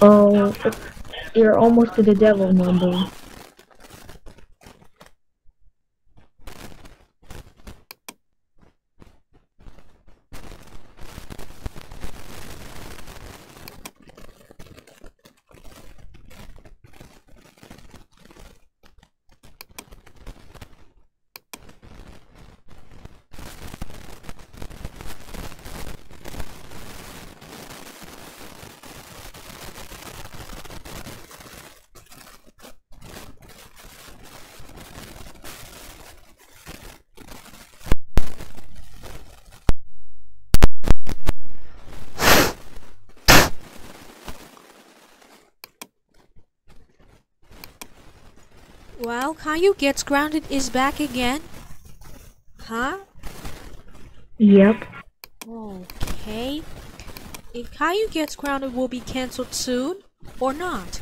Oh, you're almost to the devil number. Well, Caillou Gets Grounded is back again. Huh? Yep. Okay. If Caillou Gets Grounded will be cancelled soon, or not?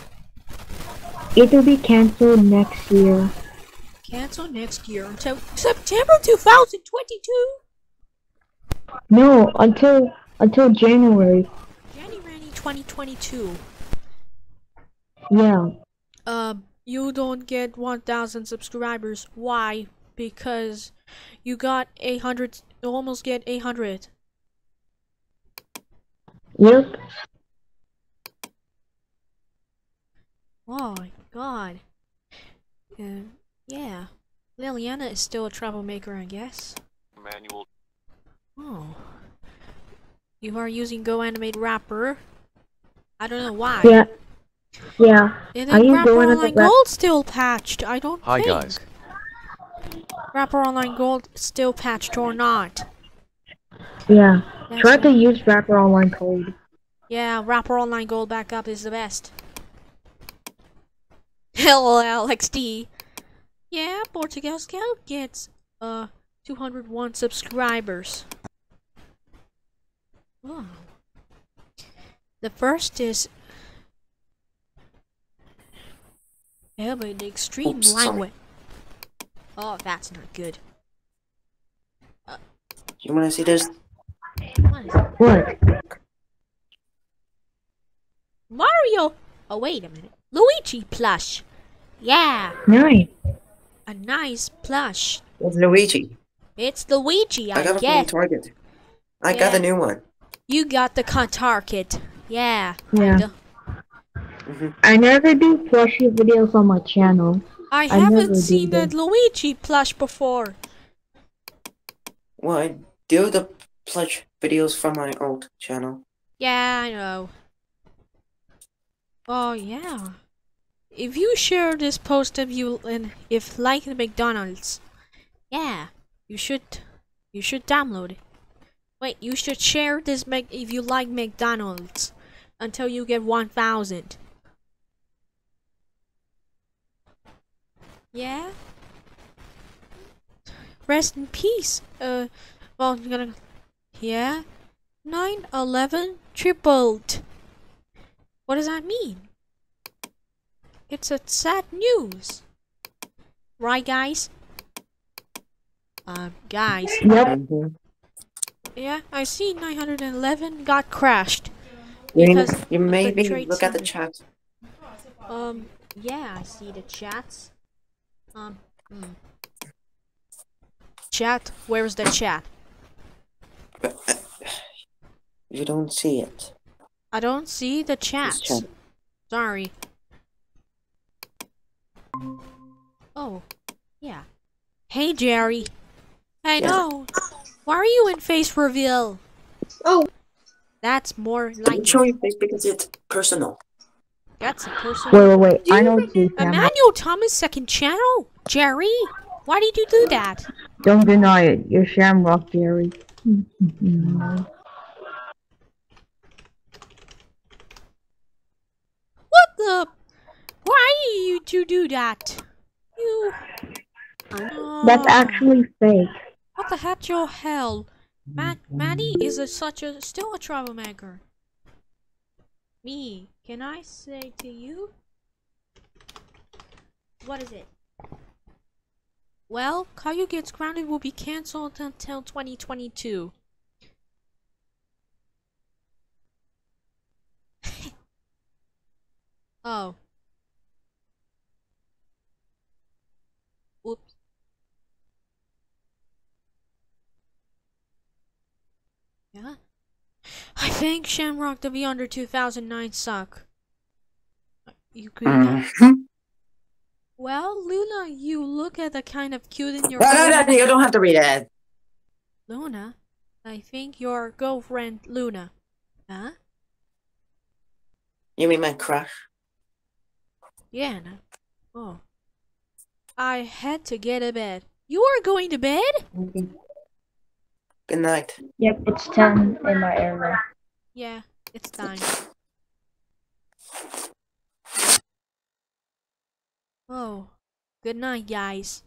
It will be cancelled next year. Cancel next year until September 2022? No, until until January. January 2022. Yeah. Um, you don't get 1,000 subscribers. Why? Because you got 800, you almost get 800. Yep. Oh my god. Uh, yeah. Liliana is still a troublemaker, I guess. Manual. Oh. You are using Go Animate Wrapper. I don't know why. Yeah. Yeah. And Are then you Wrapper Go Animate Online Wrap- Gold still patched. I don't Hi think. guys. Wrapper Online Gold still patched or not. Yeah. That's Try right. to use Wrapper Online Code. Yeah, Wrapper Online Gold backup is the best. Hello, LXD. Yeah, Portugal Scout gets uh 201 subscribers. Wow. The first is yeah, but the extreme Oops, sorry. language. Oh, that's not good. Uh, you wanna see this? What is it? What? Mario. Oh, wait a minute. Luigi plush. Yeah, Nice. a nice plush. It's Luigi. It's Luigi, I I, got it from get. Target. I got a new one. You got the Qatar kit. Yeah. Yeah. Kinda. I never do plushie videos on my channel. I I haven't never seen did the Luigi plush before. Well, I do the plush videos from my old channel. Yeah, I know. Oh yeah. If you share this post of you and if like the McDonald's, yeah, you should you should download it. Wait, you should share this Mac if you like McDonald's until you get 1000. Yeah? Rest in peace. Uh well, I'm gonna yeah. 911 tripled. What does that mean? It's a sad news. Right, guys? Uh, guys. Yep. Yeah, I see 911 got crashed. You, Because you of maybe look at the chat. Um, yeah, I see the chats. Um, hmm. Chat? Where's the chat? You don't see it. I don't see the Just chats. chat. Sorry. Oh, yeah. Hey, Jerry. Hey, Yeah. no. Why are you in face reveal? Oh. That's more Don't like show your face because it's personal. That's a person. Wait, wait, wait. I know you. Emmanuel Thomas second channel. Jerry, why did you do that? Don't deny it. You're Shamrock, Jerry. What the? Why did you do that? You. That's Oh. actually fake. What the heck, your hell? Matt, Maddie is a, such a still a troublemaker. Me, can I say to you? What is it? Well, Caillou Gets Grounded will be cancelled until 2022. Oh. Oops. Yeah. I think Shamrock the Beyonder 2009 suck. You agree? Mhm. Well, Luna, you look at the kind of cute in your No, no, no, you don't have to read it. Luna, I think your girlfriend Luna. Huh? You mean my crush? Yeah. No. Oh. I had to get a bed. You are going to bed? Good night. Yep, it's 10 in my area. Yeah, it's time. Oh, good night, guys.